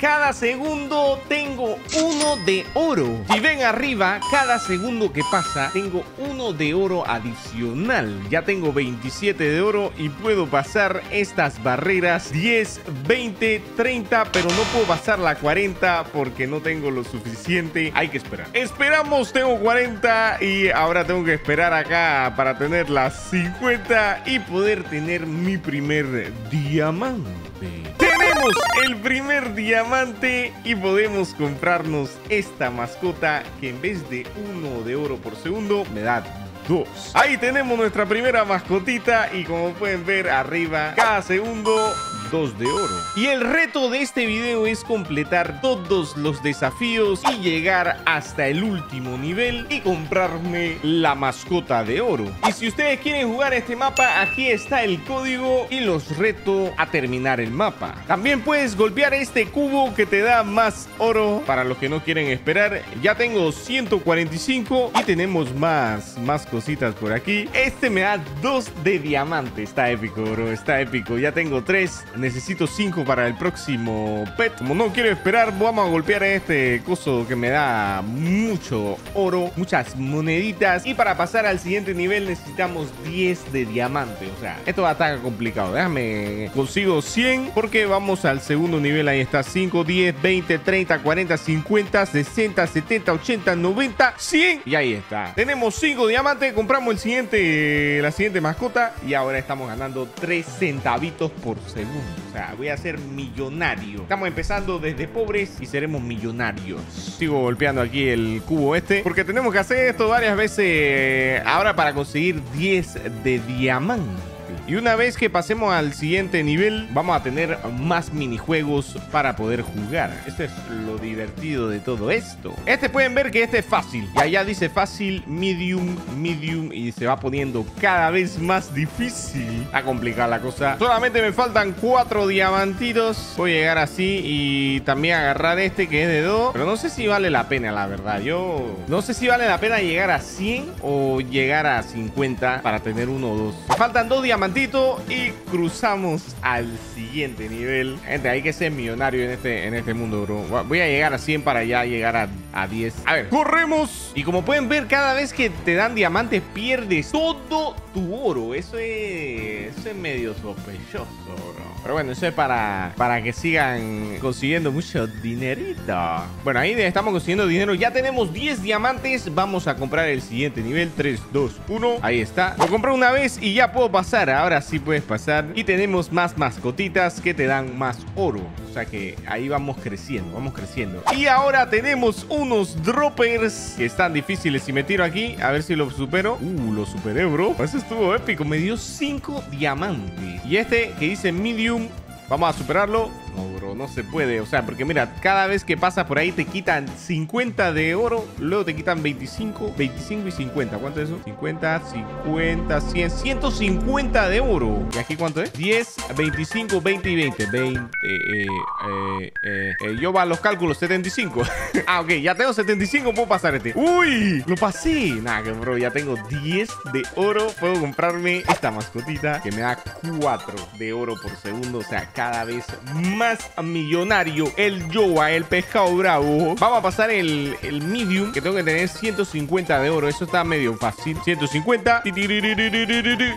cada segundo tengo uno de oro. Si ven arriba, cada segundo que pasa, tengo uno de oro adicional. Ya tengo 27 de oro y puedo pasar estas barreras 10, 20, 30, pero no puedo pasar la 40 porque no tengo lo suficiente. Hay que esperar. Esperamos, tengo 40 y ahora tengo que esperar acá para tener las 50 y poder tener mi primer diamante. Tenemos el primer diamante y podemos comprarnos esta mascota que en vez de uno de oro por segundo me da dos. Ahí tenemos nuestra primera mascotita y como pueden ver arriba, cada segundo 2 de oro. Y el reto de este video es completar todos los desafíos y llegar hasta el último nivel y comprarme la mascota de oro. Y si ustedes quieren jugar este mapa, aquí está el código y los reto a terminar el mapa. También puedes golpear este cubo que te da más oro para los que no quieren esperar. Ya tengo 145 y tenemos más, más cositas por aquí. Este me da 2 de diamante. Está épico, bro. Está épico. Ya tengo 3 necesito 5 para el próximo pet. Como no quiero esperar, vamos a golpear a este coso que me da mucho oro, muchas moneditas. Y para pasar al siguiente nivel necesitamos 10 de diamante. O sea, esto va a estar complicado. Déjame, consigo 100 porque vamos al segundo nivel. Ahí está, 5, 10, 20, 30, 40, 50, 60, 70, 80, 90, 100. Y ahí está. Tenemos 5 diamantes, compramos el siguiente, la siguiente mascota y ahora estamos ganando 3 centavitos por segundo. O sea, voy a ser millonario. Estamos empezando desde pobres y seremos millonarios. Sigo golpeando aquí el cubo este. Porque tenemos que hacer esto varias veces ahora para conseguir 10 de diamante. Y una vez que pasemos al siguiente nivel, vamos a tener más minijuegos para poder jugar. Esto es lo divertido de todo esto. Este pueden ver que este es fácil. Y allá dice fácil, medium, medium. Y se va poniendo cada vez más difícil. A complicar la cosa. Solamente me faltan cuatro diamantitos. Voy a llegar así y también agarrar este que es de dos. Pero no sé si vale la pena, la verdad. Yo no sé si vale la pena llegar a 100 o llegar a 50 para tener uno o dos. Me faltan dos diamantitos y cruzamos al siguiente nivel. Gente, hay que ser millonario en este, en este mundo, bro. Voy a llegar a 100 para ya llegar a, a 10. A ver, corremos. Y como pueden ver, cada vez que te dan diamantes, pierdes todo tu oro. Eso es, eso es medio sospechoso, bro. Pero bueno, eso es para, para que sigan consiguiendo mucho dinerito. Bueno, ahí estamos consiguiendo dinero. Ya tenemos 10 diamantes. Vamos a comprar el siguiente nivel. 3, 2, 1. Ahí está. Lo compré una vez y ya puedo pasar. Ahora sí puedes pasar. Y tenemos más mascotitas que te dan más oro. Que ahí vamos creciendo, vamos creciendo. Y ahora tenemos unos droppers que están difíciles. Y me tiro aquí, a ver si lo supero. Uh, lo superé, bro. Eso estuvo épico. Me dio 5 diamantes. Y este que dice medium, vamos a superarlo. Bro, no se puede. O sea, porque mira, cada vez que pasas por ahí te quitan 50 de oro, luego te quitan 25, 25 y 50. ¿Cuánto es eso? 50, 50, 100, 150 de oro. ¿Y aquí cuánto es? 10, 25, 20 y 20. 20, eh, eh, eh, eh, yo va a los cálculos, 75. ah, ok, ya tengo 75, puedo pasar este. ¡Uy! Lo pasé. Nada, bro, ya tengo 10 de oro. Puedo comprarme esta mascotita que me da 4 de oro por segundo. O sea, cada vez más millonario, el Yoa, el pescado bravo. Vamos a pasar el, el medium, que tengo que tener 150 de oro. Eso está medio fácil. 150.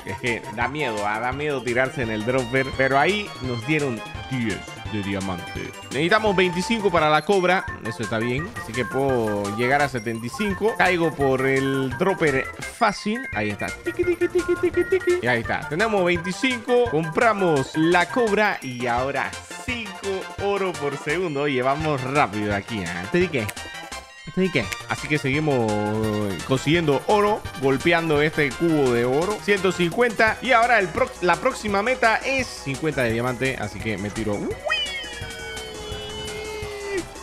Es que da miedo, ¿ah? da miedo tirarse en el dropper. Pero ahí nos dieron 10 de diamante. Necesitamos 25 para la cobra. Eso está bien. Así que puedo llegar a 75. Caigo por el dropper fácil. Ahí está. Y ahí está. Tenemos 25. Compramos la cobra. Y ahora 5 oro por segundo. Oye, vamos rápido aquí. ¿eh? ¿Te dije? ¿Te dije? Así que seguimos consiguiendo oro, golpeando este cubo de oro. 150. Y ahora el la próxima meta es 50 de diamante. Así que me tiro.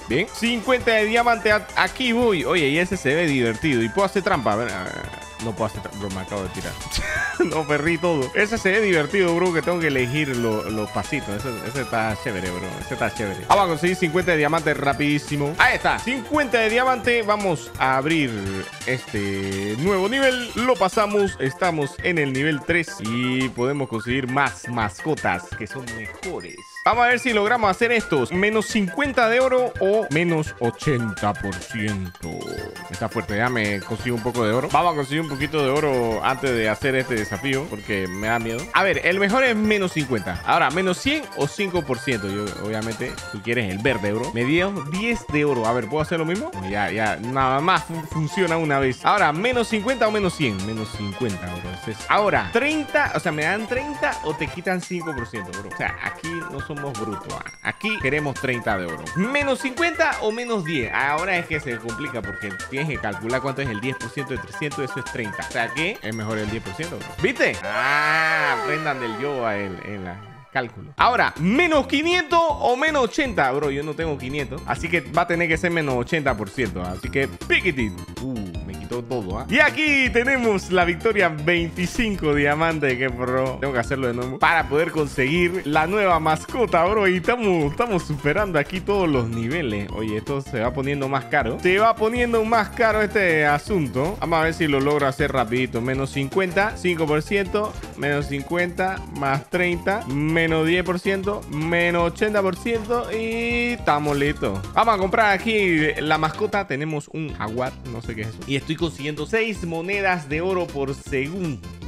Bien, 50 de diamante. Aquí voy. Oye, y ese se ve divertido. Y puedo hacer trampa. No puedo hacer. Bro, me acabo de tirar. no perdí todo. Ese se ve divertido, bro. Que tengo que elegir los pasitos. Ese, está chévere, bro. Ese está chévere. Vamos a conseguir 50 de diamante rapidísimo. Ahí está. 50 de diamante. Vamos a abrir este nuevo nivel. Lo pasamos. Estamos en el nivel 3. Y podemos conseguir más mascotas que son mejores. Vamos a ver si logramos hacer estos. Menos 50 de oro o menos 80%. Está fuerte, ya me consigo un poco de oro. Vamos a conseguir un poquito de oro antes de hacer este desafío porque me da miedo. A ver, el mejor es menos 50. Ahora, menos 100 o 5%. Yo, obviamente, tú quieres el verde, oro. Me dio 10 de oro. A ver, ¿puedo hacer lo mismo? Ya, ya, nada más funciona una vez. Ahora, menos 50 o menos 100. Menos 50, bro. ahora, 30, o sea, me dan 30 o te quitan 5%, bro. O sea, aquí no somos brutos. Aquí queremos 30 de oro. Menos 50 o menos 10. Ahora es que se complica porque tienes que calcular cuánto es el 10% de 300. Eso es 30. O sea que es mejor el 10%, bro. ¿Viste? Ah, aprendan del yo a él en la cálculo. Ahora, menos 500 o menos 80. Bro, yo no tengo 500. Así que va a tener que ser menos 80%. Así que, pick Uh, todo. ¿ah? Y aquí tenemos la victoria 25 diamantes. Que bro, tengo que hacerlo de nuevo para poder conseguir la nueva mascota, bro. Y estamos, estamos superando aquí todos los niveles. Oye, esto se va poniendo más caro. Se va poniendo más caro este asunto. Vamos a ver si lo logro hacer rapidito. Menos 50, 5%, menos 50, más 30, menos 10%, menos 80% y estamos listos. Vamos a comprar aquí la mascota. Tenemos un jaguar, no sé qué es eso. Y estoy consiguiendo 6 monedas de oro por segundo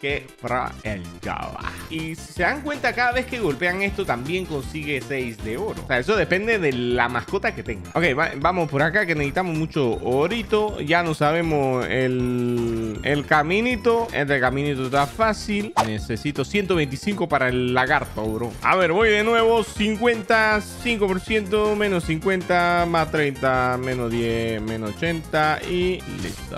que para el Java. Y si se dan cuenta, cada vez que golpean esto también consigue 6 de oro. O sea, eso depende de la mascota que tenga. Ok, vamos por acá que necesitamos mucho orito. Ya no sabemos el, el caminito. Este caminito está fácil. Necesito 125 para el lagarto, bro. A ver, voy de nuevo. 50, 5%, menos 50, más 30, menos 10, menos 80 y listo.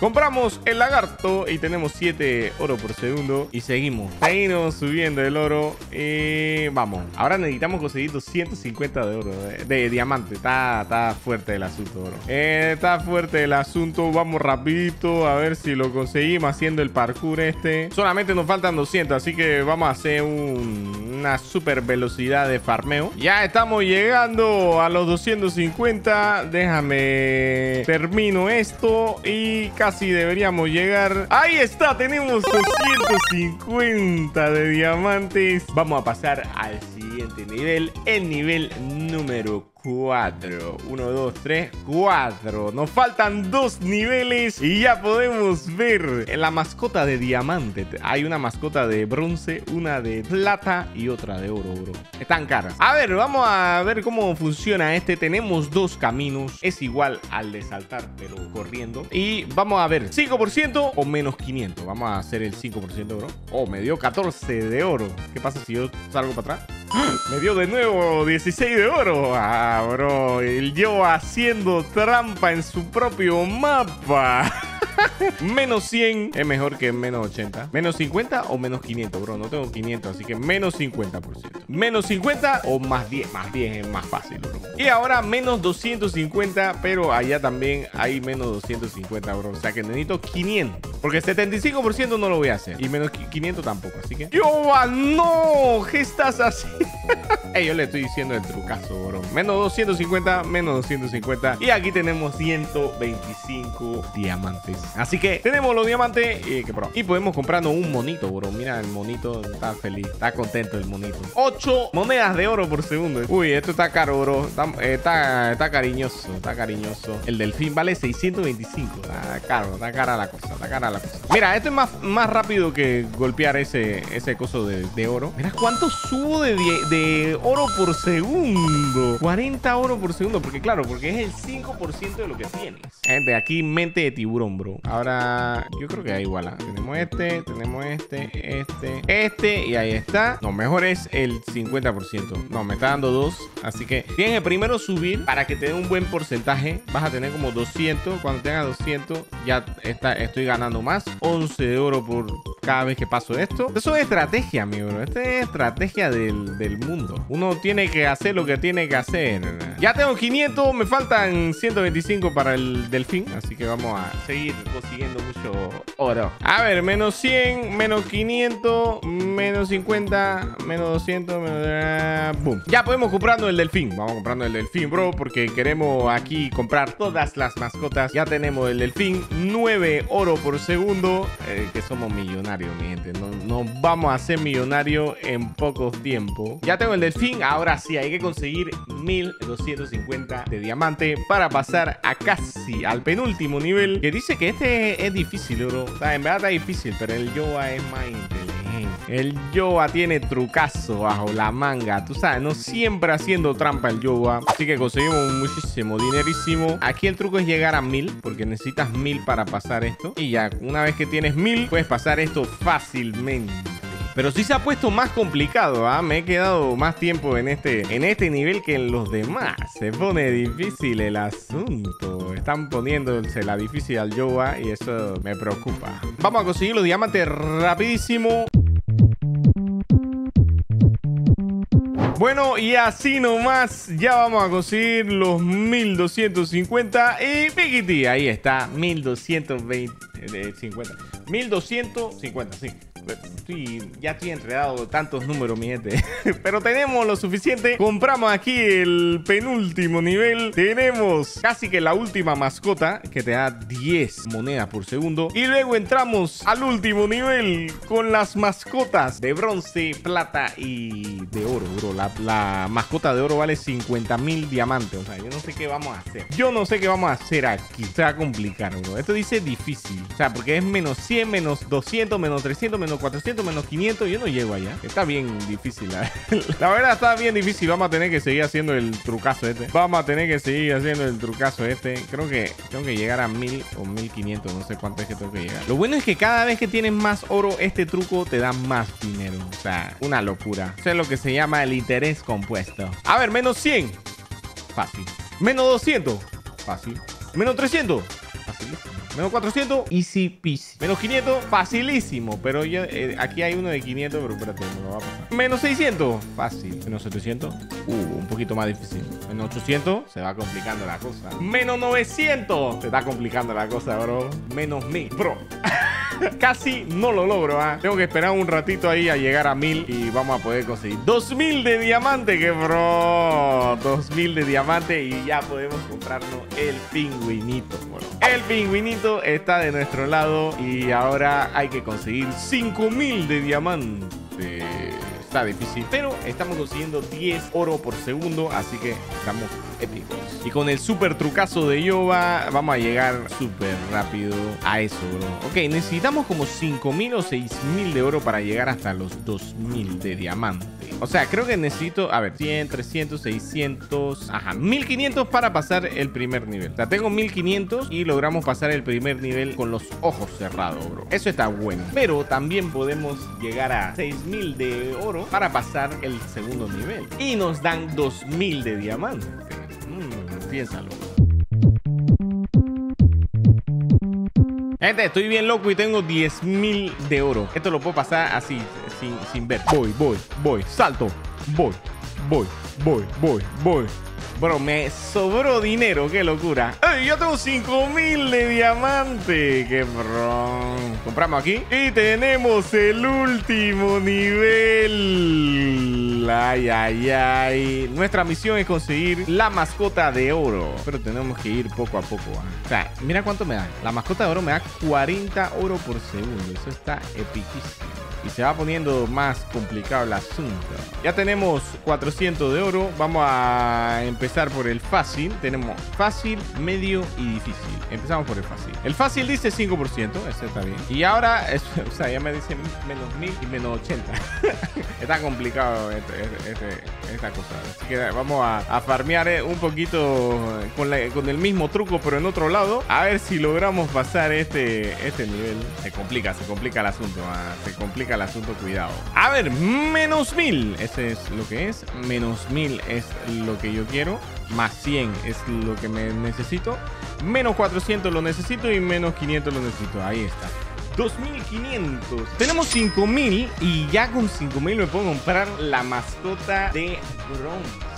Compramos el lagarto y tenemos 7 oro por segundo. Y seguimos. Seguimos subiendo el oro. Y vamos. Ahora necesitamos conseguir 250 de oro. De, diamante. Está, está fuerte el asunto, oro. está fuerte el asunto. Vamos rapidito. A ver si lo conseguimos haciendo el parkour este. Solamente nos faltan 200. Así que vamos a hacer una super velocidad de farmeo. Ya estamos llegando a los 250. Déjame... Termino esto. Y casi si deberíamos llegar. Ahí está, tenemos 250 de diamantes. Vamos a pasar al siguiente nivel, el nivel número 4. 1, 2, 3, 4. Nos faltan dos niveles y ya podemos ver la mascota de diamante. Hay una mascota de bronce, una de plata y otra de oro, bro. Están caras. A ver, vamos a ver cómo funciona este. Tenemos dos caminos. Es igual al de saltar, pero corriendo. Y vamos a ver, 5% o menos 500. Vamos a hacer el 5%, bro. Oh, me dio 14 de oro. ¿Qué pasa si yo salgo para atrás? Me dio de nuevo 16 de oro. Ah, bro. El yo haciendo trampa en su propio mapa. menos 100 es mejor que menos 80. Menos 50 o menos 500, bro. No tengo 500, así que menos 50%. Menos 50 o más 10. Más 10 es más fácil, bro. Y ahora menos 250, pero allá también hay menos 250, bro. O sea que necesito 500. Porque 75% no lo voy a hacer. Y menos 500 tampoco. Así que... ¡Yo, no! ¿Qué estás haciendo? Ey, yo le estoy diciendo el trucazo, bro. Menos 250, menos 250. Y aquí tenemos 125 diamantes. Así que tenemos los diamantes y, que, y podemos comprarnos un monito, bro. Mira, el monito está feliz, está contento el monito. 8 monedas de oro por segundo. Uy, esto está caro, bro. Está, está, cariñoso, está cariñoso. El delfín vale 625. Está caro, está cara la cosa, está cara la cosa. Mira, esto es más, más rápido que golpear ese, ese coso de, oro. Mira cuánto subo de, de oro por segundo. 40 oro por segundo, porque claro, porque es el 5% de lo que tienes. Gente, aquí mente de tiburón, bro. Ahora, yo creo que ahí igual. Tenemos este, tenemos este, este, este y ahí está. No, mejor es el 50%. No, me está dando dos. Así que tienes que primero subir para que te dé un buen porcentaje. Vas a tener como 200. Cuando tengas 200, ya está, estoy ganando más. 11 de oro por cada vez que paso esto. Eso es estrategia, mi bro. Esta es estrategia del mundo. Uno tiene que hacer lo que tiene que hacer. Ya tengo 500, me faltan 125 para el delfín. Así que vamos a seguir consiguiendo mucho oro. A ver, menos 100, menos 500, menos 50, menos 200, menos... Boom. Ya podemos comprando el delfín. Vamos comprando el delfín, bro, porque queremos aquí comprar todas las mascotas. Ya tenemos el delfín, 9 oro por segundo, eh, que somos millonarios mi gente. Nos vamos a hacer millonarios en poco tiempo. Ya tengo el delfín. Ahora sí, hay que conseguir 1250 de diamante para pasar a casi al penúltimo nivel. Que dice que este es difícil, bro. O sea, en verdad está difícil, pero el Yoa es más inteligente. El Yoa tiene trucazo bajo la manga. Tú sabes, no siempre haciendo trampa el Yoa. Así que conseguimos muchísimo dinerísimo. Aquí el truco es llegar a mil, porque necesitas mil para pasar esto. Y ya, una vez que tienes mil, puedes pasar esto fácilmente. Pero sí se ha puesto más complicado, ¿ah? Me he quedado más tiempo en este, en este nivel que en los demás. Se pone difícil el asunto. Están poniéndose la difícil al Yoa y eso me preocupa. Vamos a conseguir los diamantes rapidísimo. Bueno, y así nomás ya vamos a conseguir los 1250 y Piquiti, ahí está, 1220, 50, 1250, sí ya estoy enredado tantos números, mi gente. Pero tenemos lo suficiente. Compramos aquí el penúltimo nivel. Tenemos casi que la última mascota que te da 10 monedas por segundo. Y luego entramos al último nivel con las mascotas de bronce, plata y de oro, bro. La, mascota de oro vale 50 mil diamantes. O sea, yo no sé qué vamos a hacer. Yo no sé qué vamos a hacer aquí. Se va a complicar, bro. Esto dice difícil. O sea, porque es menos 100, menos 200, menos 300, menos 400, menos 500, yo no llego allá. Está bien difícil. La, la, verdad está bien difícil. Vamos a tener que seguir haciendo el trucazo este. Vamos a tener que seguir haciendo el trucazo este. Creo que tengo que llegar a 1000 o 1500. No sé cuánto es que tengo que llegar. Lo bueno es que cada vez que tienes más oro, este truco te da más dinero. O sea, una locura. Eso es lo que se llama el interés compuesto. A ver, menos 100. Fácil. Menos 200. Fácil. Menos 300. Fácil. Menos 400, easy peasy. Menos 500, facilísimo. Pero ya, eh, aquí hay uno de 500, pero espérate, me lo va a pasar. Menos 600, fácil. Menos 700, uh, un poquito más difícil. Menos 800, se va complicando la cosa. Menos 900, se está complicando la cosa, bro. Menos 1000, bro. Casi no lo logro, ¿ah? Tengo que esperar un ratito ahí a llegar a 1000 y vamos a poder conseguir 2000 de diamante, que bro. 2000 de diamante y ya podemos comprarnos el pingüinito. El pingüinito está de nuestro lado y ahora hay que conseguir 5000 de diamante está difícil, pero estamos consiguiendo 10 oro por segundo, así que estamos épicos. Y con el super trucazo de Yoba, vamos a llegar súper rápido a eso, bro. Ok, necesitamos como 5000 o 6000 de oro para llegar hasta los 2000 de diamante. O sea, creo que necesito, a ver, 100, 300, 600, ajá, 1500 para pasar el primer nivel. O sea, tengo 1500 y logramos pasar el primer nivel con los ojos cerrados, bro. Eso está bueno. Pero también podemos llegar a 6000 de oro para pasar el segundo nivel. Y nos dan 2000 de diamante. Mmm, piénsalo. Gente, estoy bien loco y tengo 10.000 de oro. Esto lo puedo pasar así, sin, sin ver. Voy, voy, voy. Salto. Voy, voy, voy, voy, voy. Bro, me sobró dinero, qué locura. ¡Ey! Yo tengo 5000 de diamante. ¡Qué bro! Compramos aquí. Y tenemos el último nivel. Ay, ay, ay. Nuestra misión es conseguir la mascota de oro. Pero tenemos que ir poco a poco. ¿ah? O sea, mira cuánto me da. La mascota de oro me da 40 oro por segundo. Eso está epiquísimo y se va poniendo más complicado el asunto. Ya tenemos 400 de oro. Vamos a empezar por el fácil. Tenemos fácil, medio y difícil. Empezamos por el fácil. El fácil dice 5%, ese está bien. Y ahora, o sea, ya me dicen menos 1000 y menos 80. está complicado este, este, este, esta cosa. Así que vamos a, farmear eh, un poquito con, el mismo truco, pero en otro lado. A ver si logramos pasar este, este nivel. Se complica, se complica el asunto. Ah, se complica el asunto, cuidado. A ver, menos mil. Ese es lo que es. Menos mil es lo que yo quiero. Más 100 es lo que me necesito. Menos 400 lo necesito y menos 500 lo necesito. Ahí está. 2500. Tenemos 5000 y ya con 5000 me puedo comprar la mascota de bronce.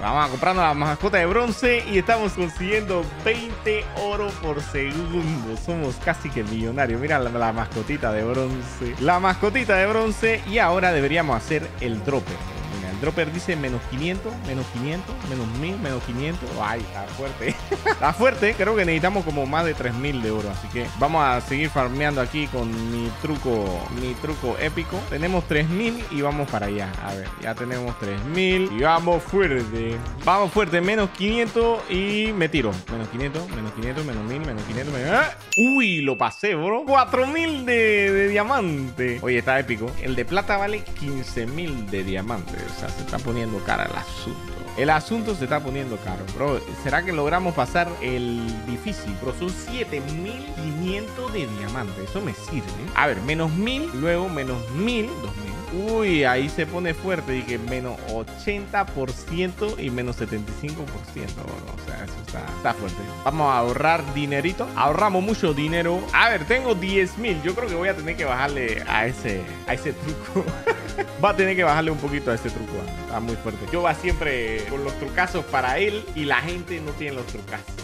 Vamos a comprando la mascota de bronce y estamos consiguiendo 20 oro por segundo. Somos casi que millonarios. Mira la, mascotita de bronce. La mascotita de bronce y ahora deberíamos hacer el dropper Dropper dice menos 500, menos 500, menos 1000, menos 500. Ay, está fuerte. está fuerte. Creo que necesitamos como más de 3000 de oro. Así que vamos a seguir farmeando aquí con mi truco, mi truco épico. Tenemos 3000 y vamos para allá. A ver, ya tenemos 3000 y vamos fuerte. Vamos fuerte, menos 500 y me tiro. Menos 500, menos 500, menos 1000, menos 500. Menos... ¡Ah! Uy, lo pasé, bro. 4000 de, de diamante. Oye, está épico. El de plata vale 15000 de diamante. O sea, se está poniendo cara el asunto. El asunto se está poniendo caro, bro. ¿Será que logramos pasar el difícil? Bro, son 7500 de diamante. Eso me sirve. A ver, menos 1000, luego menos 1000, 2000. Uy, ahí se pone fuerte. Dije menos 80% y menos 75%. Bro. O sea, eso está, fuerte. Vamos a ahorrar dinerito. Ahorramos mucho dinero. A ver, tengo 10.000. Yo creo que voy a tener que bajarle a ese, a ese truco. va a tener que bajarle un poquito a ese truco. Está muy fuerte. Yo va siempre con los trucazos para él y la gente no tiene los trucazos.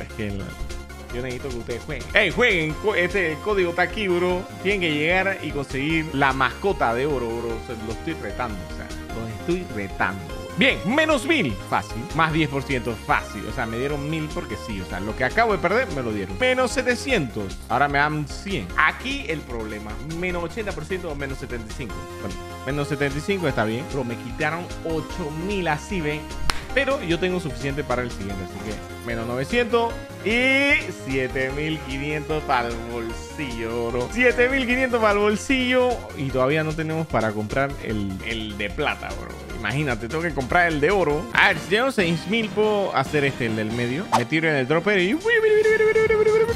Es que yo necesito que ustedes jueguen. ¡Ey, jueguen! Este código está aquí, bro. Tienen que llegar y conseguir la mascota de oro, bro. O sea, lo estoy retando, o sea, los estoy retando. Bien, menos mil, fácil. Más 10%, fácil. O sea, me dieron mil porque sí. O sea, lo que acabo de perder me lo dieron. Menos 700. Ahora me dan 100. Aquí el problema. Menos 80% o menos 75. Bueno, menos 75 está bien. Pero me quitaron 8000 así, ven. Pero yo tengo suficiente para el siguiente. Así que menos 900 y 7500 para el bolsillo, bro. 7500 para el bolsillo. Y todavía no tenemos para comprar el, el de plata, bro. Imagínate, tengo que comprar el de oro. A ver, si tengo 6000, puedo hacer este, el del medio. Me tiro en el dropper y.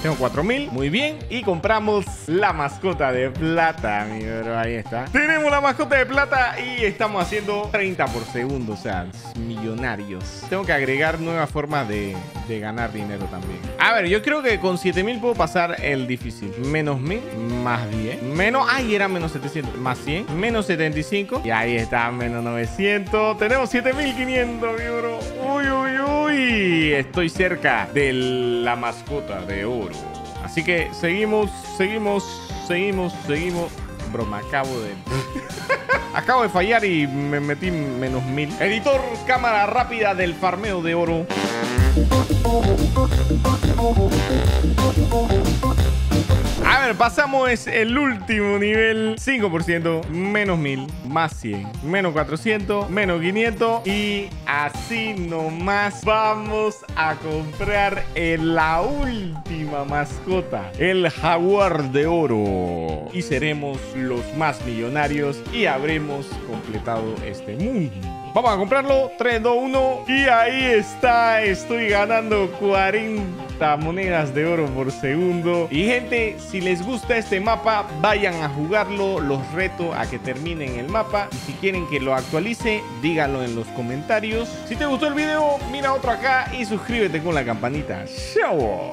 Tengo 4000, muy bien. Y compramos la mascota de plata, mi bro. Ahí está. Tenemos la mascota de plata y estamos haciendo 30 por segundo. O sea, millonarios. Tengo que agregar nuevas formas de, de ganar dinero también. A ver, yo creo que con 7000 puedo pasar el difícil. Menos 1000, más 10. Menos. Ay, era menos 700. Más 100. Menos 75. Y ahí está, menos 900. Tenemos 7500, mi bro. Uy, uy, Estoy cerca de la mascota de oro. Así que seguimos, seguimos, seguimos, seguimos. Bro, me acabo de... acabo de fallar y me metí menos mil. Editor, cámara rápida del farmeo de oro. Ver, pasamos el último nivel. 5%, menos 1000, más 100, menos 400, menos 500. Y así nomás vamos a comprar la última mascota, el jaguar de oro. Y seremos los más millonarios y habremos completado este mundo. Vamos a comprarlo. 3, 2, 1. Y ahí está. Estoy ganando 40 monedas de oro por segundo. Y gente, si les gusta este mapa, vayan a jugarlo. Los reto a que terminen el mapa. Y si quieren que lo actualice, díganlo en los comentarios. Si te gustó el video, mira otro acá y suscríbete con la campanita. ¡Chao!